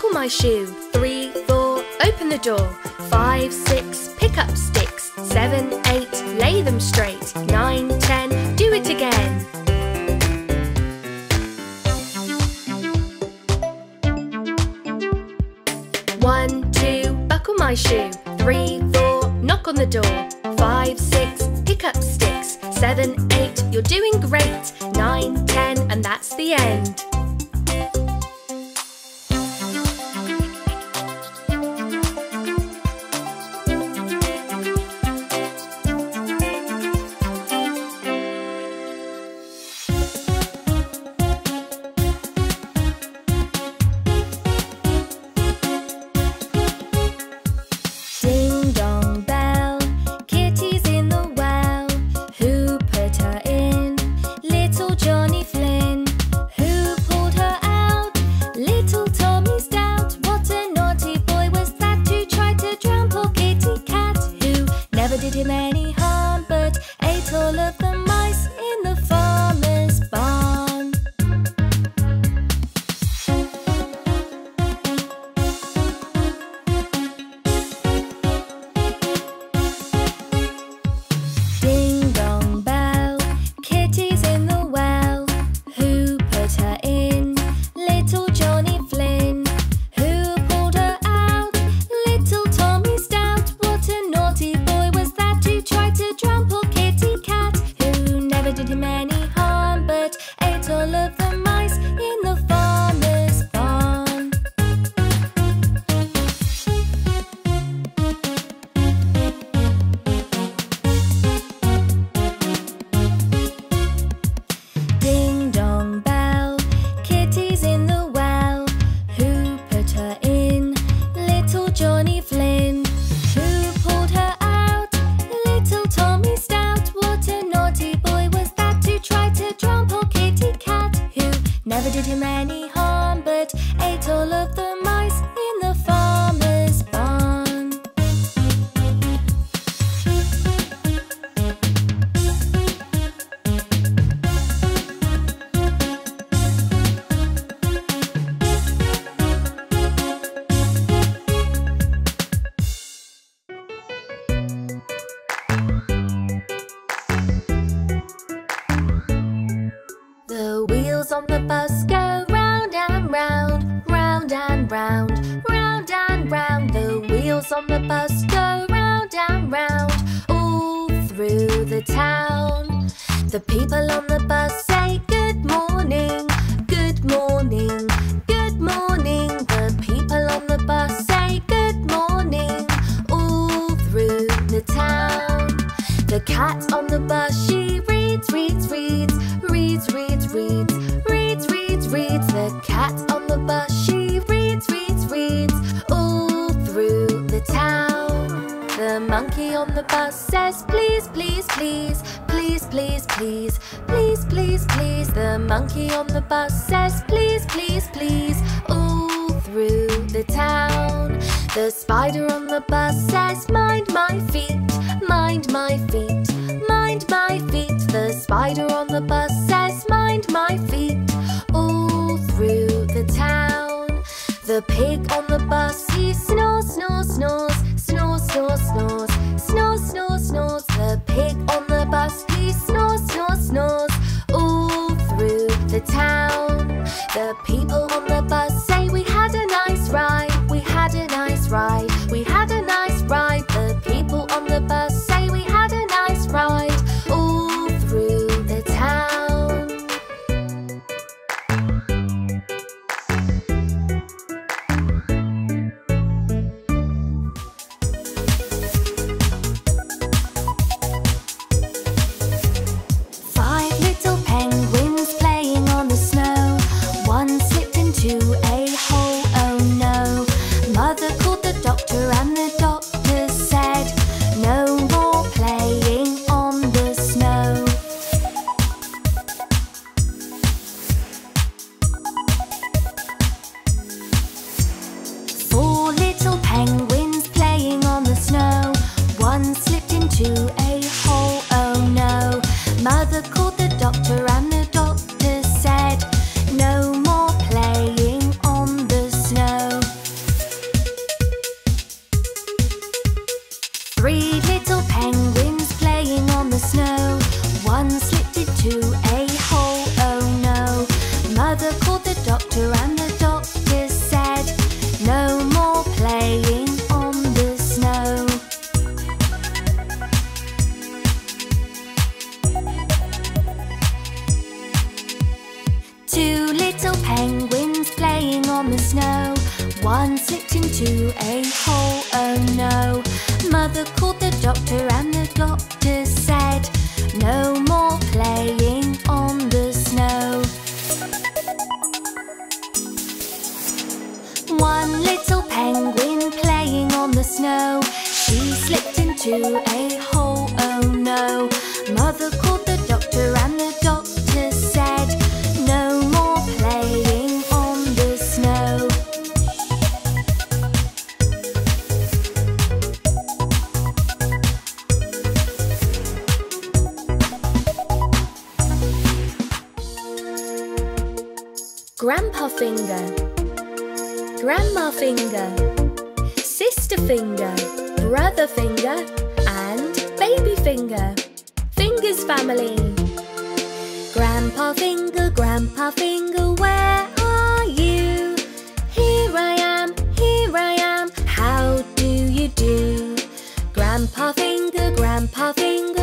buckle my shoe. Three, four, open the door. Five, six, pick up sticks. Seven, eight, lay them straight. Nine, ten, do it again. One, two, buckle my shoe. Three, four, knock on the door. Five, six, pick up sticks. Seven, eight, you're doing great. Nine, ten, and that's the end. wheels on the bus go round and round, round and round, round and round. The wheels on the bus go round and round, all through the town. The people on the bus bus says please, please, please. All through the town. The spider on the bus says snow. One slipped into a hole, oh no. Mother called the doctor and the doctor said, No more playing on the snow. One little penguin playing on the snow. She slipped into a hole, oh no. Mother called grandma finger, sister finger, brother finger, and baby finger. Fingers family. Grandpa finger, grandpa finger, where are you? Here I am, here I am, how do you do? Grandpa finger, grandpa finger.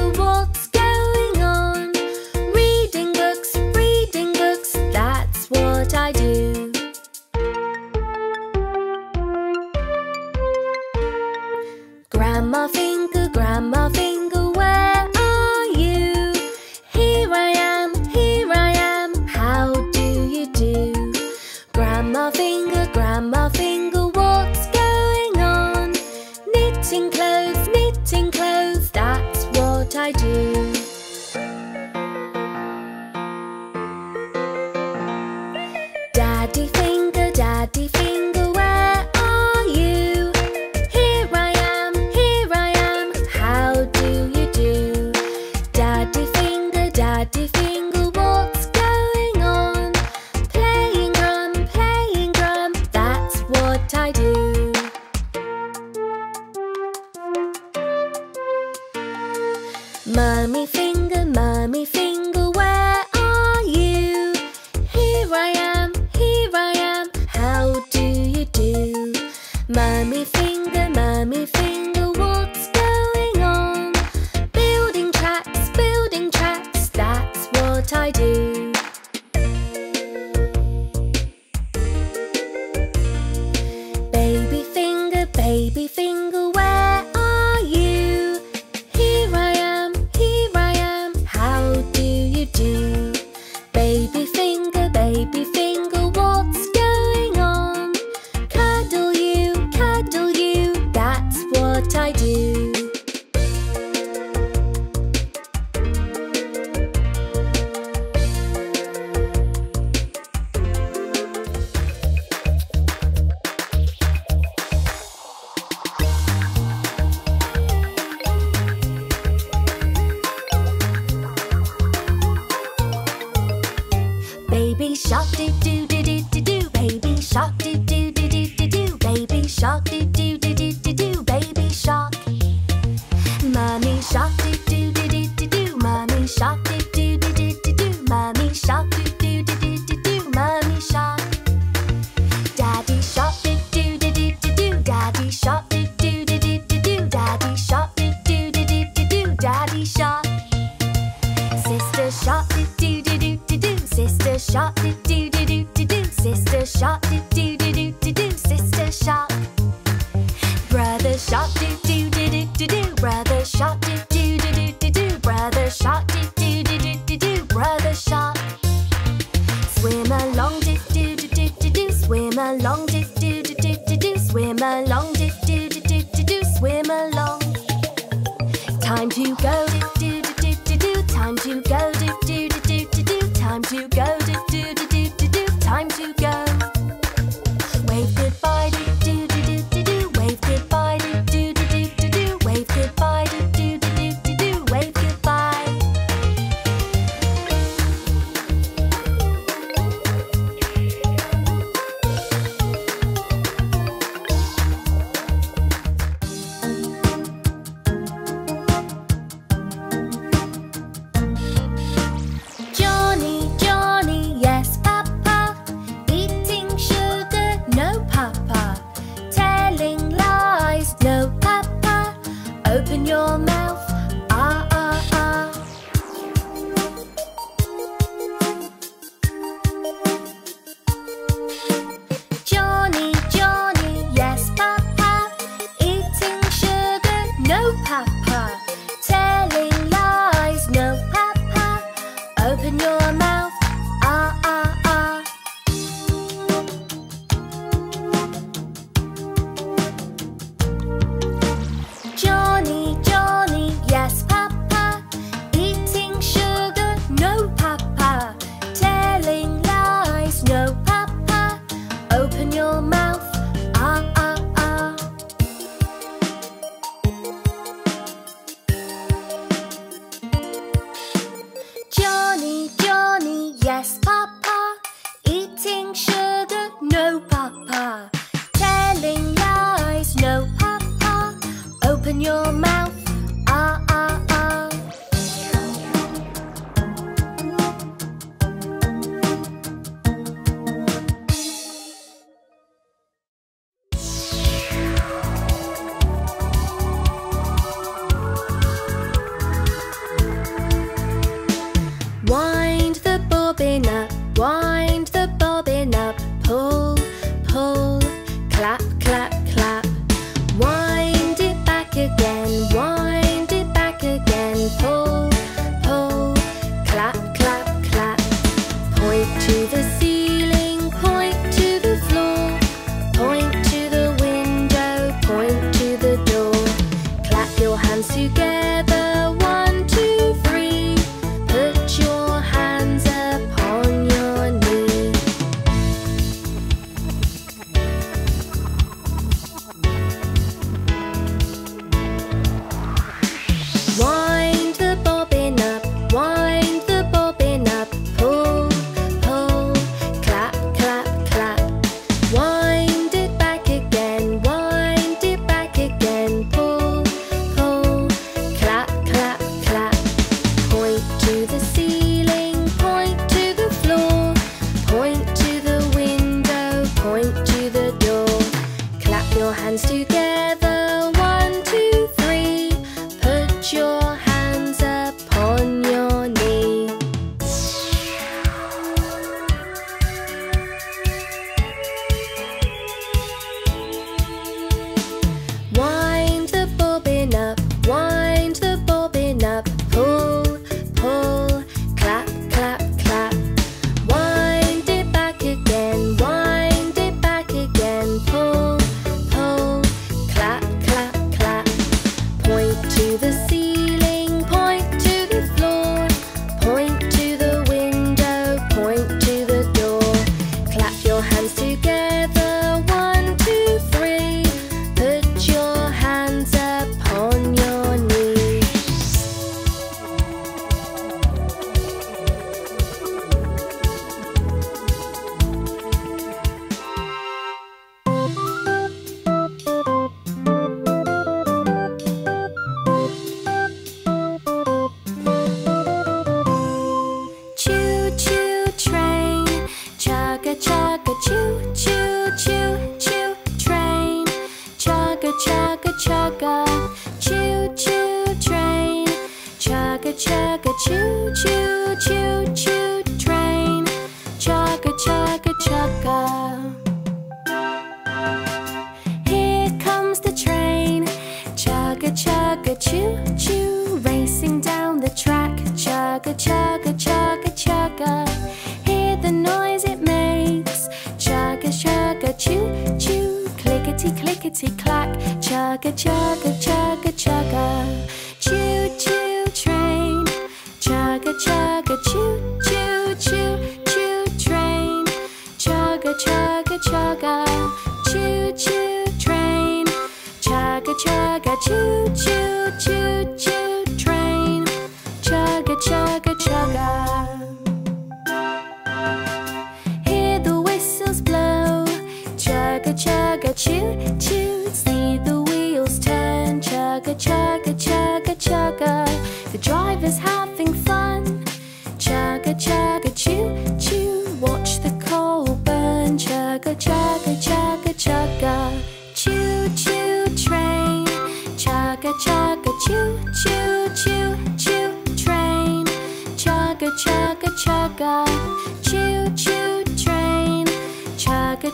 baby.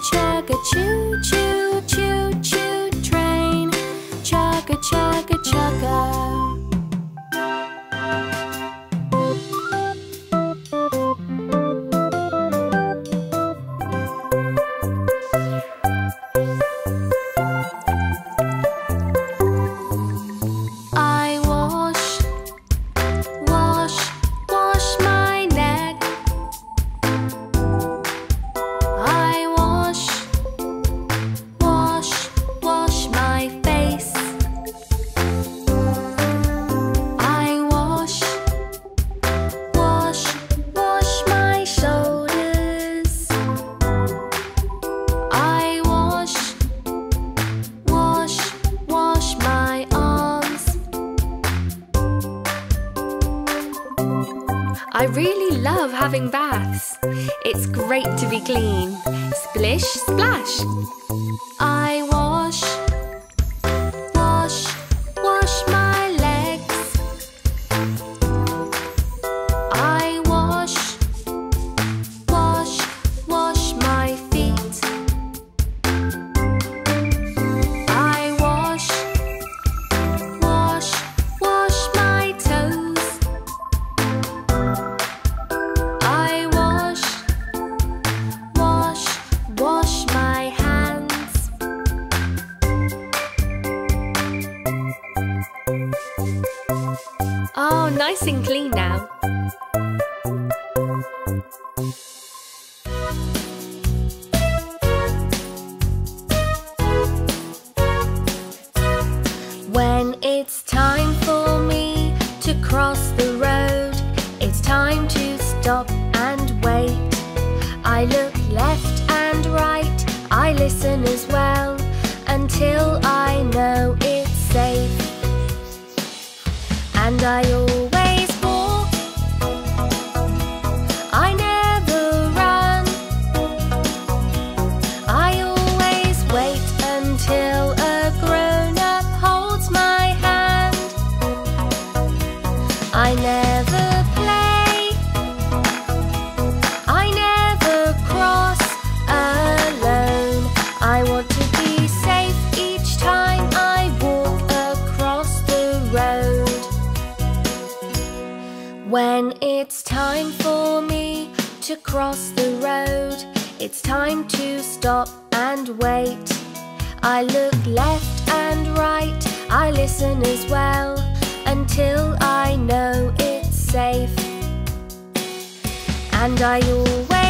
track clean. Splish, splash. nice and clean now. I never play. I never cross alone. I want to be safe each time I walk across the road. When it's time for me to cross the road, it's time to stop and wait. I look left and right, I listen as well until I know it's safe. And I always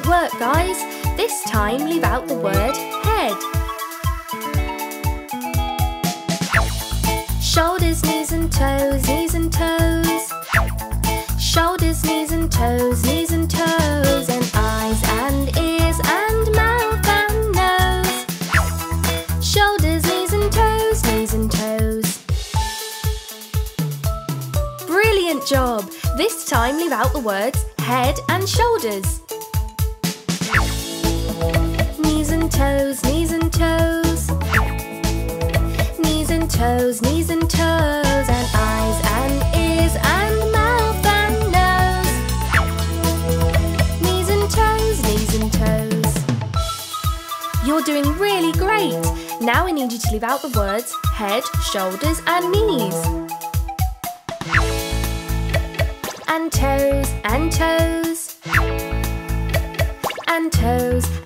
Excellent work, guys. This time leave out the word head. Shoulders, knees and toes, knees and toes. Shoulders, knees and toes, knees and toes. And eyes and ears and mouth and nose. Shoulders, knees and toes, knees and toes. Brilliant job! This time leave out the words head and shoulders. Toes, knees and toes. Knees and toes, knees and toes. And eyes and ears and mouth and nose. Knees and toes, knees and toes. You're doing really great. Now I need you to leave out the words head, shoulders and knees. And toes and toes. And toes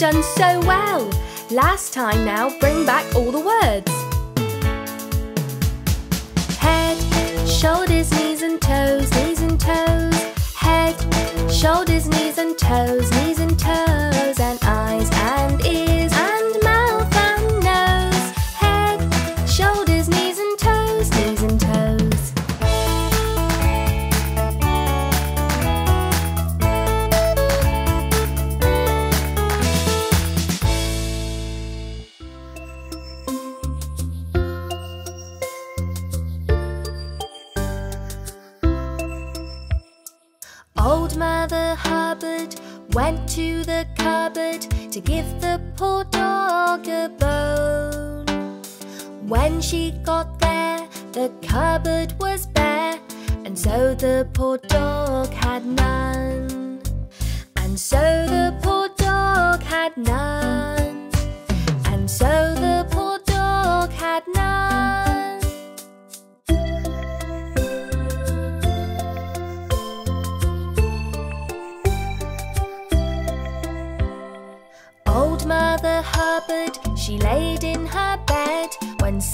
You've done so well. Last time now, bring back all the words. Head, shoulders, knees and toes, knees and toes. Head, shoulders, knees and toes, knees and toes. And eyes and ears Old Mother Hubbard went to the cupboard to give the poor dog a bone. When she got there, the cupboard was bare, and so the poor dog had none. And so the poor dog had none. And so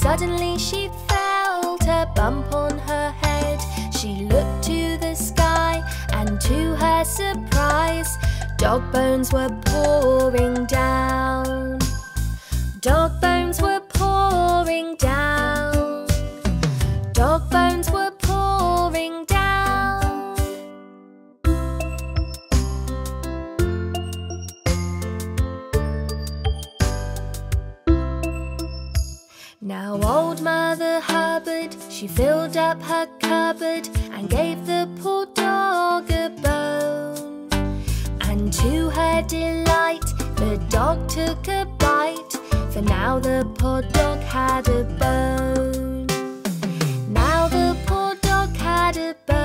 suddenly she felt a bump on her head. She looked to the sky and to her surprise, dog bones were pouring down. She filled up her cupboard and gave the poor dog a bone. And to her delight, the dog took a bite, for now the poor dog had a bone. Now the poor dog had a bone.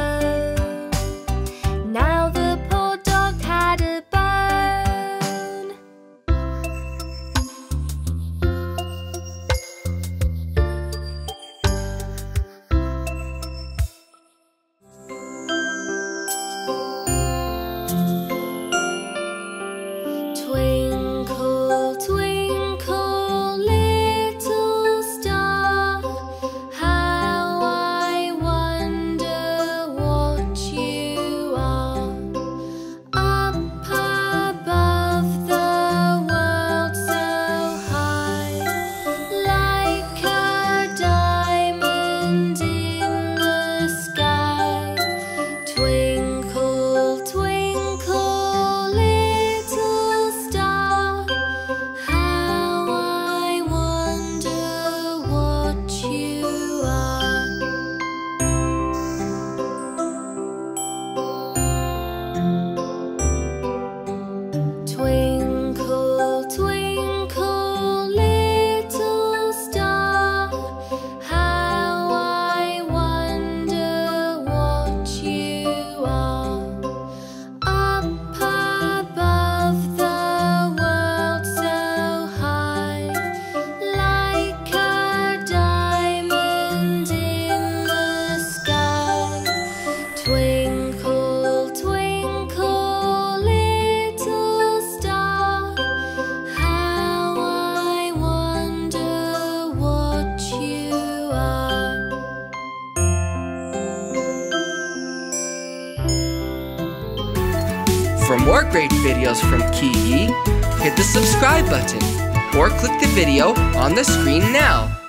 Subscribe button or click the video on the screen now.